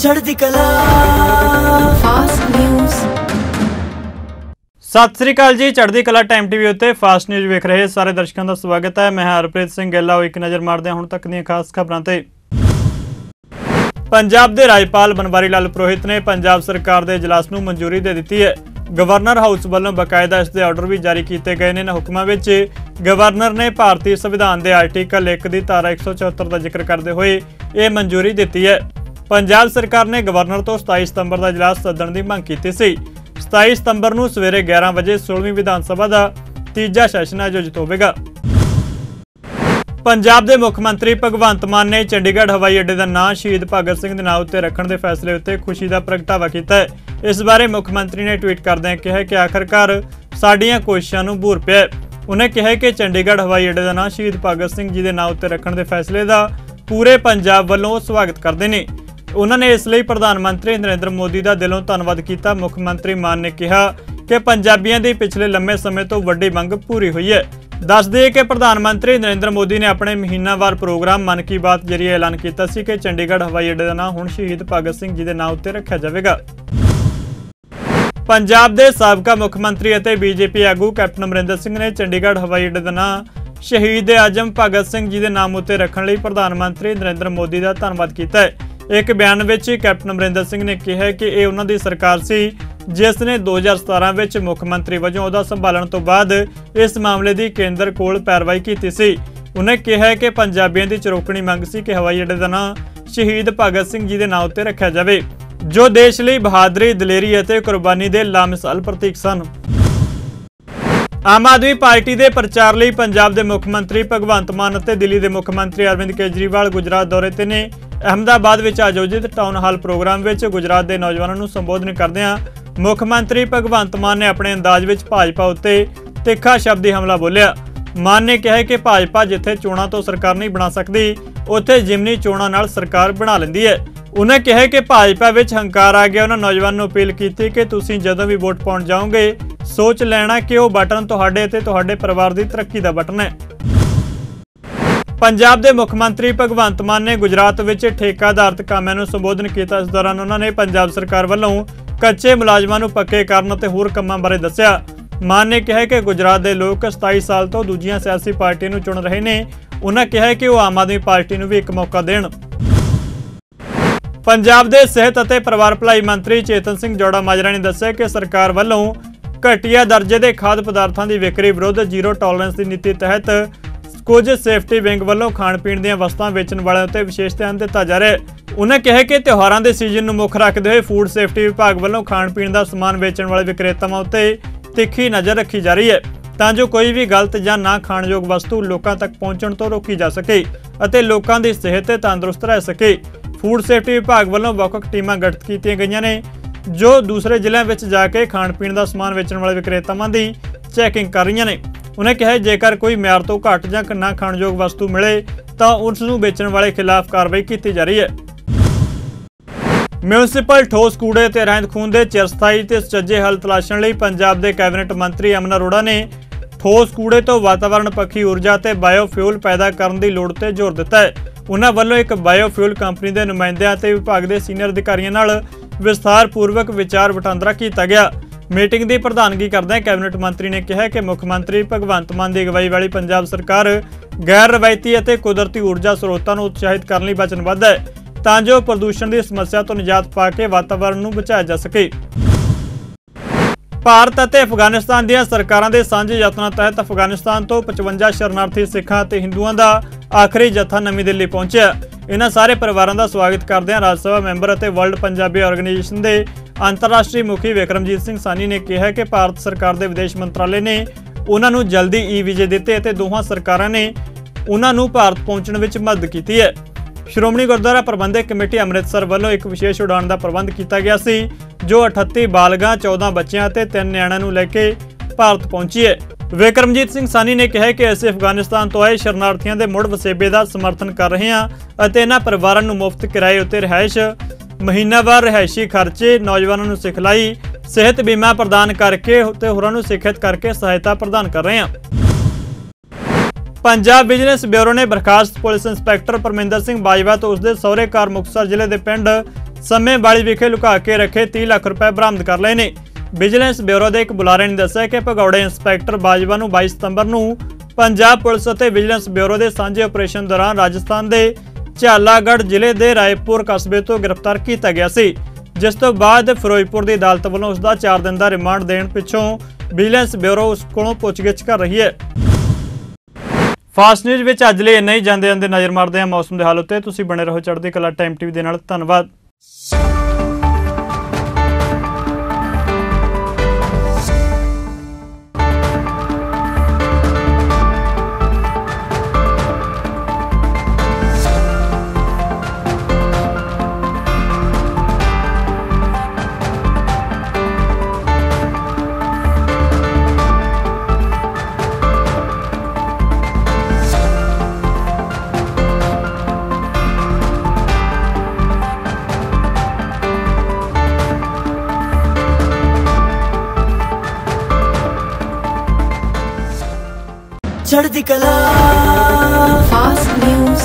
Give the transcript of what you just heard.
ਚੜ੍ਹਦੀ ਕਲਾ। Fast news Sat Sri ਅਕਾਲ ਜੀ ਚੜ੍ਹਦੀ ਕਲਾ ਟਾਈਮ ਟੀਵੀ ਉੱਤੇ ਫਾਸਟ ਨਿਊਜ਼ ਵੇਖ ਰਹੇ ਸਾਰੇ ਦਰਸ਼ਕਾਂ ਦਾ ਸਵਾਗਤ ਹੈ। ਮੈਂ ਹਰਪ੍ਰੀਤ ਸਿੰਘ ਗਿੱਲ ਇੱਕ ਨਜ਼ਰ ਮਾਰਦੇ ਹਾਂ ਹੁਣ ਤੱਕ ਦੀਆਂ ਖਾਸ ਖਬਰਾਂ ਤੇ। ਪੰਜਾਬ ਦੇ ਰਾਜਪਾਲ ਬਨਵਾਰੀ ਲਾਲ ਪੁਰੋਹਿਤ ਨੇ ਪੰਜਾਬ ਸਰਕਾਰ ਦੇ ਇਜਲਾਸ ਨੂੰ ਮਨਜ਼ੂਰੀ ਦੇ ਦਿੱਤੀ ਹੈ। ਗਵਰਨਰ ਹਾਊਸ ਵੱਲੋਂ ਬਕਾਇਦਾ ਇਸ ਦੇ ਆਰਡਰ ਵੀ ਜਾਰੀ ਕੀਤੇ ਗਏ ਨੇ। ਇਹਨਾਂ ਹੁਕਮਾਂ ਵਿੱਚ ਗਵਰਨਰ ਨੇ ਭਾਰਤੀ ਸੰਵਿਧਾਨ ਦੇ ਆਰਟੀਕਲ 1 ਦੀ ਧਾਰਾ 174 ਦਾ ਜ਼ਿਕਰ ਕਰਦੇ ਹੋਏ ਇਹ ਮਨਜ਼ੂਰੀ ਦਿੱਤੀ ਹੈ। ਪੰਜਾਬ ਸਰਕਾਰ ਨੇ ਗਵਰਨਰ ਤੋਂ 27 ਸਤੰਬਰ ਦਾ ਇਜਲਾਸ ਸੱਦਣ ਦੀ ਮੰਗ ਕੀਤੀ ਸੀ। 27 ਸਤੰਬਰ ਨੂੰ ਸਵੇਰੇ 11 ਵਜੇ 16ਵੀਂ ਵਿਧਾਨ ਸਭਾ ਦਾ ਤੀਜਾ ਸੈਸ਼ਨ ਆਯੋਜਿਤ ਹੋਵੇਗਾ। ਪੰਜਾਬ ਦੇ ਮੁੱਖ ਮੰਤਰੀ ਭਗਵੰਤ ਮਾਨ ਨੇ ਚੰਡੀਗੜ੍ਹ ਹਵਾਈ ਅੱਡੇ ਦਾ ਨਾਂ ਸ਼ਹੀਦ ਭਗਤ ਸਿੰਘ ਦੇ ਨਾਂ ਉੱਤੇ ਰੱਖਣ ਦੇ ਫੈਸਲੇ ਉੱਤੇ ਖੁਸ਼ੀ ਦਾ ਪ੍ਰਗਟਾਵਾ ਕੀਤਾ ਹੈ। ਇਸ ਬਾਰੇ ਮੁੱਖ ਮੰਤਰੀ ਨੇ ਟਵੀਟ ਕਰਦਿਆਂ ਕਿਹਾ ਕਿ ਆਖਰਕਾਰ ਸਾਡੀਆਂ ਕੋਸ਼ਿਸ਼ਾਂ ਨੂੰ ਬੂਰ ਪਿਆ ਹੈ। ਉਹਨੇ ਕਿਹਾ ਕਿ ਚੰਡੀਗੜ੍ਹ ਹਵਾਈ ਅੱਡੇ ਦਾ ਨਾਂ ਸ਼ਹੀਦ ਭਗਤ ਸਿੰਘ ਜੀ ਦੇ ਨਾਂ ਉੱਤੇ ਰੱਖਣ ਦੇ ਫੈਸਲੇ ਦਾ ਪੂਰੇ ਪੰਜਾਬ ਵੱਲੋਂ ਸਵਾਗਤ ਕਰਦੇ ਨੇ। ਉਹਨਾਂ ਨੇ ਇਸ ਲਈ ਪ੍ਰਧਾਨ ਮੰਤਰੀ ਨਰਿੰਦਰ ਮੋਦੀ ਦਾ ਦਿਲੋਂ ਧੰਨਵਾਦ ਕੀਤਾ। ਮੁੱਖ ਮੰਤਰੀ ਮਾਨ ਨੇ ਕਿਹਾ ਕਿ ਪੰਜਾਬੀਆਂ ਦੀ ਪਿਛਲੇ ਲੰਮੇ ਸਮੇਂ ਤੋਂ ਵੱਡੀ ਮੰਗ ਪੂਰੀ ਹੋਈ ਹੈ। ਦੱਸ ਦਈਏ ਕਿ ਪ੍ਰਧਾਨ ਮੰਤਰੀ ਨਰਿੰਦਰ ਮੋਦੀ ਨੇ ਆਪਣੇ ਮਹੀਨਾਵਾਰ ਪ੍ਰੋਗਰਾਮ ਮਨ ਕੀ ਬਾਤ ਜਰੀਏ ਐਲਾਨ ਕੀਤਾ ਸੀ ਕਿ ਚੰਡੀਗੜ੍ਹ ਹਵਾਈ ਅੱਡੇ ਦਾ ਨਾਂ ਹੁਣ ਸ਼ਹੀਦ ਭਗਤ ਸਿੰਘ ਜੀ ਦੇ ਨਾਂ ਉੱਤੇ ਰੱਖਿਆ ਜਾਵੇਗਾ। ਪੰਜਾਬ ਦੇ ਸਾਬਕਾ ਮੁੱਖ ਮੰਤਰੀ ਅਤੇ ਬੀਜੇਪੀ ਆਗੂ ਕੈਪਟਨ ਅਮਰਿੰਦਰ ਸਿੰਘ ਨੇ ਚੰਡੀਗੜ੍ਹ ਹਵਾਈ ਅੱਡੇ ਦਾ ਨਾਂ ਸ਼ਹੀਦ ਆਜਮ ਭਗਤ ਸਿੰਘ ਜੀ ਦੇ ਨਾਮ ਉੱਤੇ ਰੱਖਣ ਲਈ ਪ੍ਰਧਾਨ ਮੰਤਰੀ ਨਰਿੰਦਰ ਮੋਦੀ ਦਾ ਧੰਨਵਾਦ ਕੀਤਾ ਹੈ। ਇੱਕ ਬਿਆਨ ਵਿੱਚ ਕੈਪਟਨ ਅਮਰਿੰਦਰ ਸਿੰਘ ਨੇ ਕਿਹਾ ਕਿ ਇਹ ਉਹਨਾਂ ਦੀ ਸਰਕਾਰ ਸੀ, ਜਿਸ ਨੇ 2017 ਵਿੱਚ ਮੁੱਖ ਮੰਤਰੀ ਵਜੋਂ ਅਹੁਦਾ ਸੰਭਾਲਣ ਤੋਂ ਬਾਅਦ ਇਸ ਮਾਮਲੇ ਦੀ ਕੇਂਦਰ ਕੋਲ ਪੈਰਵਾਈ ਕੀਤੀ ਸੀ। ਉਹਨੇ ਕਿਹਾ ਕਿ ਪੰਜਾਬੀਆਂ ਦੀ ਚਰੋਕਣੀ ਮੰਗ ਸੀ ਕਿ ਹਵਾਈ ਅੱਡੇ ਦਾ ਨਾਂ ਸ਼ਹੀਦ ਭਗਤ ਸਿੰਘ ਜੀ ਦੇ ਨਾਂ ਉੱਤੇ ਰੱਖਿਆ ਜਾਵੇ, ਜੋ ਦੇਸ਼ ਲਈ ਬਹਾਦਰੀ, ਦਲੇਰੀ ਅਤੇ ਕੁਰਬਾਨੀ ਦੇ ਲਾਮਿਸਾਲ ਪ੍ਰਤੀਕ ਸਨ। ਆਮ ਆਦਮੀ ਪਾਰਟੀ ਦੇ ਪ੍ਰਚਾਰ ਲਈ ਪੰਜਾਬ ਦੇ ਮੁੱਖ ਮੰਤਰੀ ਭਗਵੰਤ ਮਾਨ ਅਤੇ ਦਿੱਲੀ ਦੇ ਮੁੱਖ ਮੰਤਰੀ ਅਰਵਿੰਦ ਕੇਜਰੀਵਾਲ ਗੁਜਰਾਤ ਦੌਰੇ ਤੇ ਨੇ। ਅਹਮਦਾਬਾਦ ਵਿੱਚ ਆਯੋਜਿਤ ਟਾਊਨ ਹਾਲ ਪ੍ਰੋਗਰਾਮ ਵਿੱਚ ਗੁਜਰਾਤ ਦੇ ਨੌਜਵਾਨਾਂ ਨੂੰ ਸੰਬੋਧਨ ਕਰਦਿਆਂ ਮੁੱਖ ਮੰਤਰੀ ਭਗਵੰਤ ਮਾਨ ਨੇ ਆਪਣੇ ਅੰਦਾਜ਼ ਵਿੱਚ ਭਾਜਪਾ ਉੱਤੇ ਤਿੱਖਾ ਸ਼ਬਦੀ ਹਮਲਾ ਬੋਲਿਆ। ਮਾਨ ਨੇ ਕਿਹਾ ਕਿ ਭਾਜਪਾ ਜਿੱਥੇ ਚੋਣਾਂ ਤੋਂ ਸਰਕਾਰ ਨਹੀਂ ਬਣਾ ਸਕਦੀ, ਉੱਥੇ ਜਿਮਨੀ ਚੋਣਾਂ ਨਾਲ ਸਰਕਾਰ ਬਣਾ ਲੈਂਦੀ ਹੈ। ਉਹਨਾਂ ਕਿਹਾ ਕਿ ਭਾਜਪਾ ਵਿੱਚ ਹੰਕਾਰ ਆ ਗਿਆ। ਉਹਨਾਂ ਨੌਜਵਾਨ ਨੂੰ ਅਪੀਲ ਕੀਤੀ ਕਿ ਤੁਸੀਂ ਜਦੋਂ ਵੀ ਵੋਟ ਪਾਉਣ ਜਾਓਗੇ, ਸੋਚ ਲੈਣਾ ਕਿ ਉਹ ਬਟਨ ਤੁਹਾਡੇ ਅਤੇ ਤੁਹਾਡੇ ਪਰਿਵਾਰ ਦੀ ਤਰੱਕੀ ਦਾ ਬਟਨ ਹੈ। ਪੰਜਾਬ ਦੇ ਮੁੱਖ ਮੰਤਰੀ ਭਗਵੰਤ ਮਾਨ ਨੇ ਗੁਜਰਾਤ ਵਿੱਚ ਠੇਕਾ ਆਧਾਰਿਤ ਕਾਮਿਆਂ ਨੂੰ ਸੰਬੋਧਨ ਕੀਤਾ। ਇਸ ਦੌਰਾਨ ਉਹਨਾਂ ਨੇ ਪੰਜਾਬ ਸਰਕਾਰ ਵੱਲੋਂ ਕੱਚੇ ਮੁਲਾਜ਼ਮਾਂ ਨੂੰ ਪੱਕੇ ਕਰਨ ਅਤੇ ਹੋਰ ਕੰਮਾਂ ਬਾਰੇ ਦੱਸਿਆ। ਮਾਨ ਨੇ ਕਿਹਾ ਕਿ ਗੁਜਰਾਤ ਦੇ ਲੋਕ 27 ਸਾਲ ਤੋਂ ਦੂਜੀਆਂ ਸਿਆਸੀ ਪਾਰਟੀਆਂ ਨੂੰ ਚੁਣ ਰਹੇ ਨੇ। ਉਹਨਾਂ ਕਿਹਾ ਕਿ ਉਹ ਆਮ ਆਦਮੀ ਪਾਰਟੀ ਨੂੰ ਵੀ ਇੱਕ ਮੌਕਾ ਦੇਣ। ਪੰਜਾਬ ਦੇ ਸਿਹਤ ਅਤੇ ਪਰਿਵਾਰ ਭਲਾਈ ਮੰਤਰੀ ਚੇਤਨ ਸਿੰਘ ਜੋੜਾ ਮਾਜਰਾ ਨੇ ਦੱਸਿਆ ਕਿ ਸਰਕਾਰ ਵੱਲੋਂ ਘਟੀਆ ਦਰਜੇ ਦੇ ਖਾਦ ਪਦਾਰਥਾਂ ਦੀ ਵਿਕਰੀ ਵਿਰੁੱਧ ਜ਼ੀਰੋ ਟੋਲਰੈਂਸ ਦੀ ਨੀਤੀ ਤਹਿਤ ਕੁਝ ਸੇਫਟੀ ਵਿੰਗ ਵੱਲੋਂ ਖਾਣ ਪੀਣ ਦੀਆਂ ਵਸਤਾਂ ਵੇਚਣ ਵਾਲਿਆਂ ਉੱਤੇ ਵਿਸ਼ੇਸ਼ ਧਿਆਨ ਦਿੱਤਾ ਜਾ ਰਿਹਾ ਹੈ। ਉਹਨਾਂ ਕਿਹਾ ਕਿ ਤਿਉਹਾਰਾਂ ਦੇ ਸੀਜ਼ਨ ਨੂੰ ਮੁੱਖ ਰੱਖਦੇ ਹੋਏ ਫੂਡ ਸੇਫਟੀ ਵਿਭਾਗ ਵੱਲੋਂ ਖਾਣ ਪੀਣ ਦਾ ਸਮਾਨ ਵੇਚਣ ਵਾਲੇ ਵਿਕਰੇਤਾਵਾਂ ਉੱਤੇ ਤਿੱਖੀ ਨਜ਼ਰ ਰੱਖੀ ਜਾ ਰਹੀ ਹੈ। ਤਾਂ ਜੋ ਕੋਈ ਵੀ ਗਲਤ ਜਾਂ ਨਾ ਖਾਣਯੋਗ ਵਸਤੂ ਲੋਕਾਂ ਤੱਕ ਪਹੁੰਚਣ ਤੋਂ ਰੋਕੀ ਜਾ ਸਕੇ ਅਤੇ ਲੋਕਾਂ ਦੀ ਸਿਹਤ ਤੇ ਤੰਦਰੁਸਤ ਰਹਿ ਸਕੇ। ਫੂਡ ਸੇਫਟੀ ਵਿਭਾਗ ਵੱਲੋਂ ਵੱਖ-ਵੱਖ ਟੀਮਾਂ ਗਠਿਤ ਕੀਤੀਆਂ ਗਈਆਂ ਨੇ, ਜੋ ਦੂਸਰੇ ਜ਼ਿਲ੍ਹਿਆਂ ਵਿੱਚ ਜਾ ਕੇ ਖਾਣ ਪੀਣ ਦਾ ਸਮਾਨ ਵੇਚਣ ਵਾਲੇ ਵਿਕਰੇਤਾਵਾਂ ਦੀ ਚੈਕਿੰਗ ਕਰ ਰਹੀਆਂ ਨੇ। ਉਹਨੇ ਕਿਹਾ ਜੇਕਰ ਕੋਈ ਮਿਆਰ ਤੋਂ ਘੱਟ ਜਾਂ ਨਾ ਖਾਣਯੋਗ ਵਸਤੂ ਮਿਲੇ ਤਾਂ ਉਸ ਨੂੰ ਵੇਚਣ ਵਾਲੇ ਖਿਲਾਫ ਕਾਰਵਾਈ ਕੀਤੀ ਜਾ ਰਹੀ ਹੈ। ਮਿਊਨਿਸਪਲ ਠੋਸ ਕੂੜੇ ਤੇ ਰਹਿੰਦ ਖੂਨ ਦੇ ਚਿਰਸਥਾਈ ਤੇ ਸੁਚੱਜੇ ਹੱਲ ਤਲਾਸ਼ਣ ਲਈ ਪੰਜਾਬ ਦੇ ਕੈਬਨਿਟ ਮੰਤਰੀ ਅਮਨ ਅਰੋੜਾ ਨੇ ਠੋਸ ਕੂੜੇ ਤੋਂ ਵਾਤਾਵਰਣ ਪੱਖੀ ਊਰਜਾ ਤੇ ਬਾਇਓਫਿਊਲ ਪੈਦਾ ਕਰਨ ਦੀ ਲੋੜ ਤੇ ਜ਼ੋਰ ਦਿੱਤਾ ਹੈ। ਉਹਨਾਂ ਵੱਲੋਂ ਇੱਕ ਬਾਇਓਫਿਊਲ ਕੰਪਨੀ ਦੇ ਨੁਮਾਇੰਦਿਆਂ ਅਤੇ ਵਿਭਾਗ ਦੇ ਸੀਨੀਅਰ ਅਧਿਕਾਰੀਆਂ ਨਾਲ ਵਿਸਥਾਰਪੂਰਵਕ ਵਿਚਾਰ ਵਟਾਂਦਰਾ ਕੀਤਾ ਗਿਆ। ਮੀਟਿੰਗ ਦੀ ਪ੍ਰਧਾਨਗੀ ਕਰਦਿਆਂ ਕੈਬਨਿਟ ਮੰਤਰੀ ਨੇ ਕਿਹਾ ਕਿ ਮੁੱਖ ਮੰਤਰੀ ਭਗਵੰਤ ਮਾਨ ਦੀ ਅਗਵਾਈ ਵਾਲੀ ਪੰਜਾਬ ਸਰਕਾਰ ਗੈਰ ਰਵਾਇਤੀ ਅਤੇ ਕੁਦਰਤੀ ਊਰਜਾ ਸਰੋਤਾਂ ਨੂੰ ਉਤਸ਼ਾਹਿਤ ਕਰਨ ਲਈ ਵਚਨਬੱਧ ਹੈ, ਤਾਂ ਜੋ ਪ੍ਰਦੂਸ਼ਣ ਦੀ ਸਮੱਸਿਆ ਤੋਂ ਨਿਜਾਤ ਪਾ ਕੇ ਵਾਤਾਵਰਣ ਨੂੰ ਬਚਾਇਆ ਜਾ ਸਕੇ। ਭਾਰਤ ਅਤੇ ਅਫਗਾਨਿਸਤਾਨ ਦੀਆਂ ਸਰਕਾਰਾਂ ਦੇ ਸਾਂਝੇ ਯਤਨਾਂ ਤਹਿਤ ਅਫਗਾਨਿਸਤਾਨ ਤੋਂ 55 ਸ਼ਰਨਾਰਥੀ ਸਿੱਖਾਂ ਅਤੇ ਹਿੰਦੂਆਂ ਦਾ ਆਖਰੀ ਜਥਾ ਨਵੀਂ ਦਿੱਲੀ ਪਹੁੰਚਿਆ। ਇਹਨਾਂ ਸਾਰੇ ਪਰਿਵਾਰਾਂ ਦਾ ਸਵਾਗਤ ਕਰਦਿਆਂ ਰਾਜ ਸਭਾ ਮੈਂਬਰ ਅਤੇ ਵਰਲਡ ਪੰਜਾਬੀ ਆਰਗੇਨਾਈਜੇਸ਼ਨ ਦੇ ਅੰਤਰਰਾਸ਼ਟਰੀ ਮੁਖੀ ਵਿਕਰਮਜੀਤ ਸਿੰਘ ਸਾਨੀ ਨੇ ਕਿਹਾ ਕਿ ਭਾਰਤ ਸਰਕਾਰ ਦੇ ਵਿਦੇਸ਼ ਮੰਤਰਾਲੇ ਨੇ ਉਹਨਾਂ ਨੂੰ ਜਲਦੀ ਈ ਵੀਜ਼ੇ ਦਿੱਤੇ ਅਤੇ ਦੋਹਾਂ ਸਰਕਾਰਾਂ ਨੇ ਉਹਨਾਂ ਨੂੰ ਭਾਰਤ ਪਹੁੰਚਣ ਵਿੱਚ ਮਦਦ ਕੀਤੀ ਹੈ। ਸ਼੍ਰੋਮਣੀ ਗੁਰਦੁਆਰਾ ਪ੍ਰਬੰਧਕ ਕਮੇਟੀ ਅੰਮ੍ਰਿਤਸਰ ਵੱਲੋਂ ਇੱਕ ਵਿਸ਼ੇਸ਼ ਉਡਾਣ ਦਾ ਪ੍ਰਬੰਧ ਕੀਤਾ ਗਿਆ ਸੀ, ਜੋ 38 ਬਾਲਗਾਂ 14 ਬੱਚਿਆਂ ਅਤੇ 3 ਨਿਆਣਿਆਂ ਨੂੰ ਲੈ ਕੇ ਭਾਰਤ ਪਹੁੰਚੀ ਹੈ। ਵਿਕਰਮਜੀਤ ਸਿੰਘ ਸਾਨੀ ਨੇ ਕਿਹਾ ਕਿ ਅਸੀਂ ਅਫਗਾਨਿਸਤਾਨ ਤੋਂ ਆਏ ਸ਼ਰਨਾਰਥੀਆਂ ਦੇ ਮੁੜ ਵਸੇਬੇ ਦਾ ਸਮਰਥਨ ਕਰ ਰਹੇ ਹਾਂ ਅਤੇ ਇਹਨਾਂ ਪਰਿਵਾਰਾਂ ਨੂੰ ਮੁਫਤ ਕਿਰਾਏ ਉੱਤੇ ਰਿਹਾਇਸ਼ ਮਹੀਨਾਵਾਰ ਰਿਹਾਇਸ਼ੀ ਖਰਚੇ ਨੌਜਵਾਨਾਂ ਨੂੰ ਸਿਖਲਾਈ, ਸਿਹਤ ਬੀਮਾ ਪ੍ਰਦਾਨ ਕਰਕੇ ਤੇ ਹੋਰਾਂ ਨੂੰ ਸਿੱਖਿਅਤ ਕਰਕੇ ਸਹਾਇਤਾ ਪ੍ਰਦਾਨ ਕਰ ਰਹੇ ਹਾਂ। ਪੰਜਾਬ ਬਿਜ਼ਨਸ ਬਿਊਰੋ ਨੇ ਬਰਖਾਸਤ ਪੁਲਿਸ ਇੰਸਪੈਕਟਰ ਪਰਮਿੰਦਰ ਸਿੰਘ ਬਾਜਵਾ ਤੋਂ ਉਸਦੇ ਸਹੁਰੇ ਘਰ ਮੁਕਤਸਰ ਜ਼ਿਲ੍ਹੇ ਦੇ ਪਿੰਡ ਸਮੇਂ ਵਾਲੀ ਵਿਖੇ ਲੁਕਾ ਕੇ ਰੱਖੇ 30 ਲੱਖ ਰੁਪਏ ਬਰਾਮਦ ਕਰ ਲਏ ਨੇ। ਵਿਜੀਲੈਂਸ ਬਿਊਰੋ ਦੇ ਇੱਕ ਬੁਲਾਰੇ ਨੇ ਦੱਸਿਆ ਕਿ ਭਗੌੜੇ ਇੰਸਪੈਕਟਰ ਬਾਜਵਾ ਨੂੰ 22 ਸਤੰਬਰ ਨੂੰ ਪੰਜਾਬ ਪੁਲਿਸ ਅਤੇ ਵਿਜੀਲੈਂਸ ਬਿਊਰੋ ਦੇ ਸਾਂਝੇ ਆਪਰੇਸ਼ਨ ਦੌਰਾਨ ਰਾਜਸਥਾਨ ਦੇ ਝਾਲਾਗੜ੍ਹ ਜ਼ਿਲ੍ਹੇ ਦੇ ਰਾਏਪੁਰ ਕਸਬੇ ਤੋਂ ਗ੍ਰਿਫਤਾਰ ਕੀਤਾ ਗਿਆ ਸੀ, ਜਿਸ ਤੋਂ ਬਾਅਦ ਫਿਰੋਜ਼ਪੁਰ ਦੀ ਅਦਾਲਤ ਵੱਲੋਂ ਉਸ ਦਾ 4 ਦਿਨ ਦਾ ਰਿਮਾਂਡ ਦੇਣ ਪਿੱਛੋਂ ਵਿਜੀਲੈਂਸ ਬਿਊਰੋ ਉਸ ਕੋਲੋਂ ਪੁੱਛਗਿੱਛ ਕਰ ਰਹੀ ਹੈ। ਫਾਸਟ ਨਿਊਜ਼ ਵਿੱਚ ਅੱਜ ਲਈ ਇੰਨਾ ਹੀ। ਜਾਂਦੇ ਜਾਂਦੇ ਨਜ਼ਰ ਮਾਰਦੇ ਹਾਂ ਮੌਸਮ ਦੇ ਹਾਲ ਉੱਤੇ। ਤੁਸੀਂ ਬਣੇ ਰਹੋ ਚੜ੍ਹਦੀ ਕਲਾ ਟਾਈਮ ਟੀਵੀ ਦੇ ਨਾਲ। ਧੰਨਵਾਦ। ਚੜ੍ਹਦੀ ਕਲਾ। Fast news